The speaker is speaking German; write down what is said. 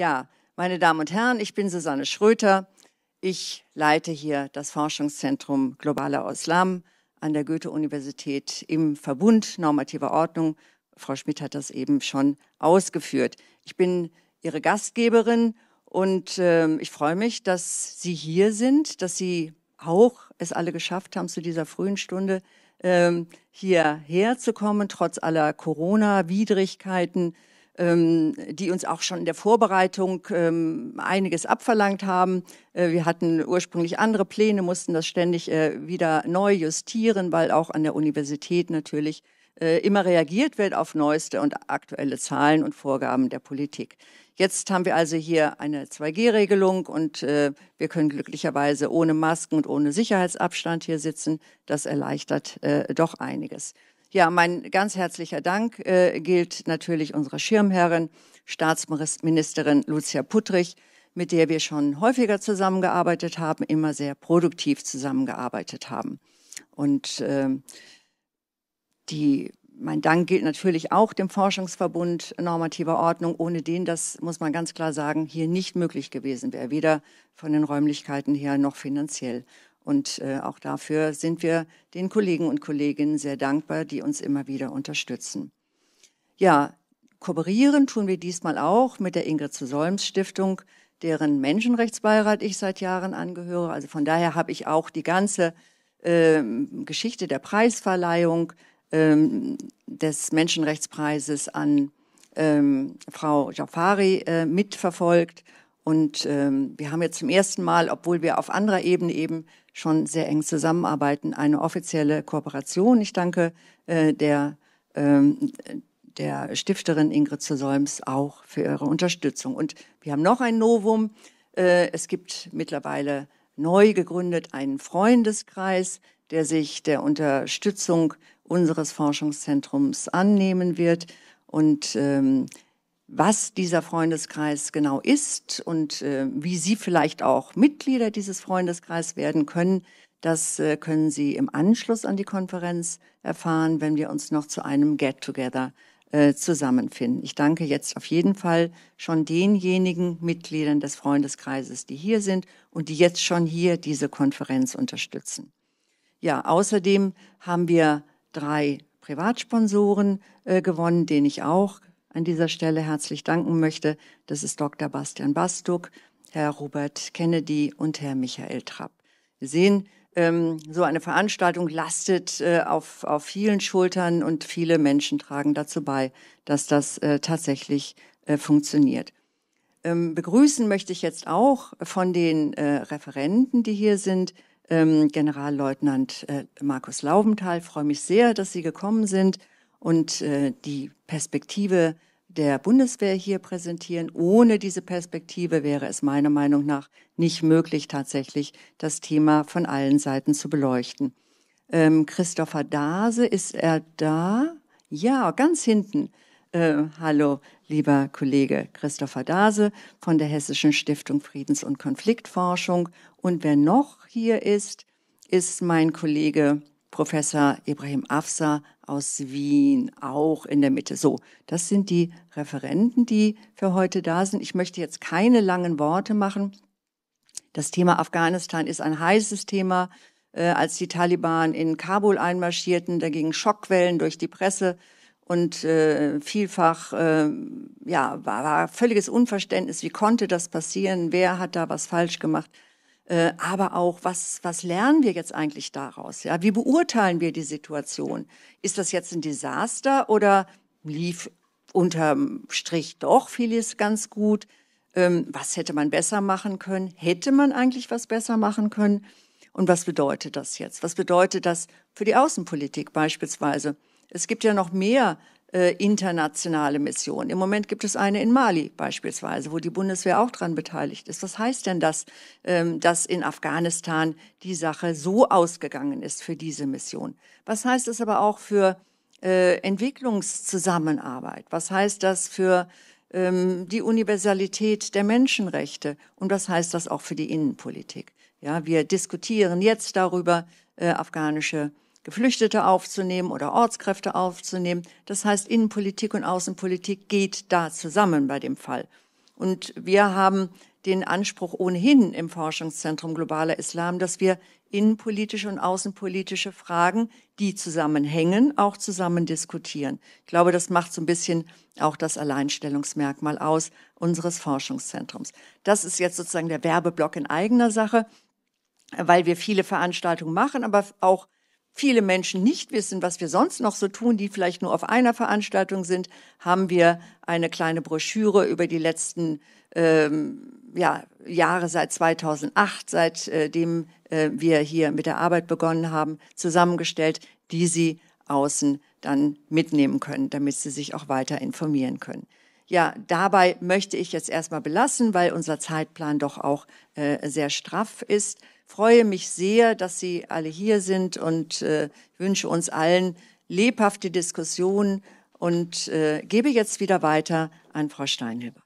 Ja, meine Damen und Herren, ich bin Susanne Schröter. Ich leite hier das Forschungszentrum Globaler Islam an der Goethe-Universität im Verbund normativer Ordnung. Frau Schmidt hat das eben schon ausgeführt. Ich bin Ihre Gastgeberin und äh, ich freue mich, dass Sie hier sind, dass Sie auch es alle geschafft haben, zu dieser frühen Stunde ähm, hierher zu kommen, trotz aller Corona-Widrigkeiten, die uns auch schon in der Vorbereitung ähm, einiges abverlangt haben. Äh, wir hatten ursprünglich andere Pläne, mussten das ständig äh, wieder neu justieren, weil auch an der Universität natürlich äh, immer reagiert wird auf neueste und aktuelle Zahlen und Vorgaben der Politik. Jetzt haben wir also hier eine 2G-Regelung und äh, wir können glücklicherweise ohne Masken und ohne Sicherheitsabstand hier sitzen. Das erleichtert äh, doch einiges. Ja, mein ganz herzlicher Dank äh, gilt natürlich unserer Schirmherrin, Staatsministerin Lucia Puttrich, mit der wir schon häufiger zusammengearbeitet haben, immer sehr produktiv zusammengearbeitet haben. Und äh, die mein Dank gilt natürlich auch dem Forschungsverbund normativer Ordnung, ohne den das, muss man ganz klar sagen, hier nicht möglich gewesen wäre, weder von den Räumlichkeiten her noch finanziell. Und äh, auch dafür sind wir den Kollegen und Kolleginnen sehr dankbar, die uns immer wieder unterstützen. Ja, kooperieren tun wir diesmal auch mit der Ingrid zu Solms Stiftung, deren Menschenrechtsbeirat ich seit Jahren angehöre. Also von daher habe ich auch die ganze äh, Geschichte der Preisverleihung ähm, des Menschenrechtspreises an ähm, Frau Jafari äh, mitverfolgt. Und ähm, wir haben jetzt zum ersten Mal, obwohl wir auf anderer Ebene eben schon sehr eng zusammenarbeiten, eine offizielle Kooperation. Ich danke äh, der, ähm, der Stifterin Ingrid Solms auch für ihre Unterstützung. Und wir haben noch ein Novum. Äh, es gibt mittlerweile neu gegründet einen Freundeskreis, der sich der Unterstützung unseres Forschungszentrums annehmen wird. Und ähm, was dieser Freundeskreis genau ist und äh, wie Sie vielleicht auch Mitglieder dieses Freundeskreises werden können, das äh, können Sie im Anschluss an die Konferenz erfahren, wenn wir uns noch zu einem Get-Together äh, zusammenfinden. Ich danke jetzt auf jeden Fall schon denjenigen Mitgliedern des Freundeskreises, die hier sind und die jetzt schon hier diese Konferenz unterstützen. Ja, außerdem haben wir drei Privatsponsoren äh, gewonnen, denen ich auch an dieser Stelle herzlich danken möchte. Das ist Dr. Bastian Bastuk, Herr Robert Kennedy und Herr Michael Trapp. Wir sehen, ähm, so eine Veranstaltung lastet äh, auf, auf vielen Schultern und viele Menschen tragen dazu bei, dass das äh, tatsächlich äh, funktioniert. Ähm, begrüßen möchte ich jetzt auch von den Referenten, die hier sind, ähm, Generalleutnant Markus Laubenthal. freue mich sehr, dass Sie gekommen sind und äh, die Perspektive der Bundeswehr hier präsentieren. Ohne diese Perspektive wäre es meiner Meinung nach nicht möglich, tatsächlich das Thema von allen Seiten zu beleuchten. Ähm, Christopher Dase, ist er da? Ja, ganz hinten. Äh, hallo, lieber Kollege Christopher Dase von der Hessischen Stiftung Friedens- und Konfliktforschung. Und wer noch hier ist, ist mein Kollege Professor Ibrahim Afsa aus Wien, auch in der Mitte. So, das sind die Referenten, die für heute da sind. Ich möchte jetzt keine langen Worte machen. Das Thema Afghanistan ist ein heißes Thema. Äh, als die Taliban in Kabul einmarschierten, da gingen Schockwellen durch die Presse und äh, vielfach äh, ja war, war völliges Unverständnis. Wie konnte das passieren? Wer hat da was falsch gemacht? Äh, aber auch was was lernen wir jetzt eigentlich daraus? Ja, wie beurteilen wir die Situation? Ist das jetzt ein Desaster oder lief unterm Strich doch vieles ganz gut? Ähm, was hätte man besser machen können? Hätte man eigentlich was besser machen können? Und was bedeutet das jetzt? Was bedeutet das für die Außenpolitik beispielsweise? Es gibt ja noch mehr äh, internationale Missionen. Im Moment gibt es eine in Mali beispielsweise, wo die Bundeswehr auch dran beteiligt ist. Was heißt denn das, ähm, dass in Afghanistan die Sache so ausgegangen ist für diese Mission? Was heißt es aber auch für äh, Entwicklungszusammenarbeit? Was heißt das für ähm, die Universalität der Menschenrechte? Und was heißt das auch für die Innenpolitik? Ja, wir diskutieren jetzt darüber, äh, afghanische Geflüchtete aufzunehmen oder Ortskräfte aufzunehmen. Das heißt, Innenpolitik und Außenpolitik geht da zusammen bei dem Fall. Und wir haben den Anspruch ohnehin im Forschungszentrum Globaler Islam, dass wir innenpolitische und außenpolitische Fragen, die zusammenhängen, auch zusammen diskutieren. Ich glaube, das macht so ein bisschen auch das Alleinstellungsmerkmal aus unseres Forschungszentrums. Das ist jetzt sozusagen der Werbeblock in eigener Sache, weil wir viele Veranstaltungen machen, aber auch viele Menschen nicht wissen, was wir sonst noch so tun, die vielleicht nur auf einer Veranstaltung sind, haben wir eine kleine Broschüre über die letzten ähm, ja, Jahre seit 2008, seitdem äh, wir hier mit der Arbeit begonnen haben, zusammengestellt, die Sie außen dann mitnehmen können, damit Sie sich auch weiter informieren können. Ja, dabei möchte ich jetzt erstmal belassen, weil unser Zeitplan doch auch äh, sehr straff ist. Freue mich sehr, dass Sie alle hier sind und äh, wünsche uns allen lebhafte Diskussionen und äh, gebe jetzt wieder weiter an Frau Steinhüber.